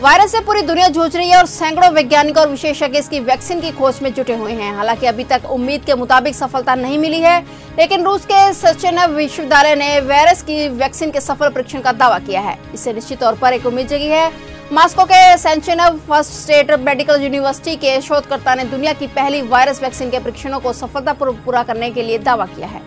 Virus से पूरी दुनिया जूझ रही है और सैकड़ों वैज्ञानिक और विशेषज्ञ इसकी वैक्सीन की खोज में जुटे हुए हैं। हालाँकि अभी तक उम्मीद के मुताबिक सफलता नहीं मिली है, लेकिन रूस के सचिनव विश्वविद्यालय ने वायरस की वैक्सीन के सफल परीक्षण का दावा किया है। इससे निश्चित तौर पर एक उम्मीद जगी है, मास्को के Sechenov first state medical university के शोधकर्ता ने दुनिया की पहली वायरस वैक्सीन के परीक्षणों को सफलतापूर्वक पूरा करने के लिए दावा किया है।